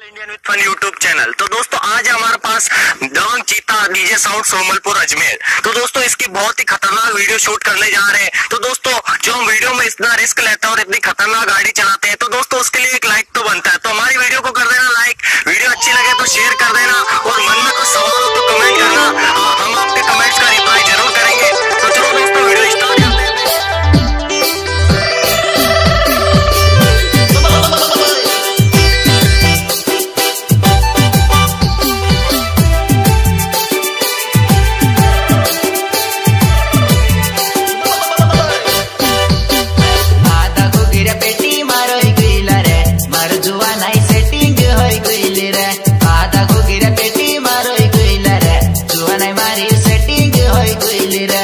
Indian with fun YouTube channel तो दोस्तों, आज हमारे पास दबंग चीता डीजे साउंड सोमलपुर अजमेर तो दोस्तों, इसकी बहुत ही खतरनाक वीडियो शूट करने जा रहे हैं। तो दोस्तों, जो हम वीडियो में इतना रिस्क लेते हैं और इतनी खतरनाक गाड़ी चलाते हैं तो दोस्तों, उसके लिए एक लाइक આદા ઘુગીરે પેટી મારોઈ ગઈલા રે જુવા નાઈ મારી સેટિંગ હોઈ ગઈલી રે